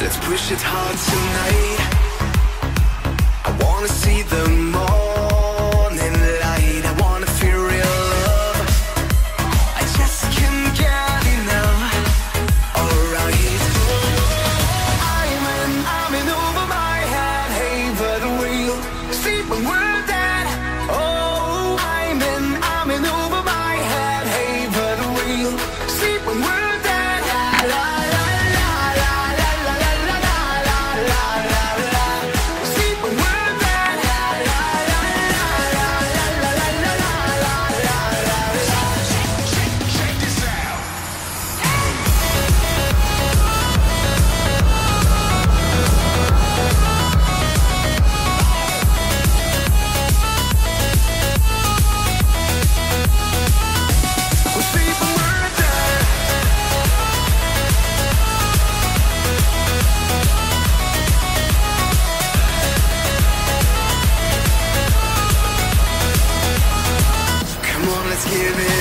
Let's push it hard tonight. I wanna see the give it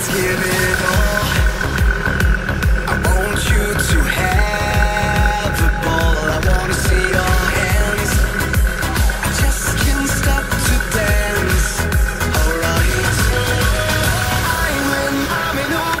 Let's give it all.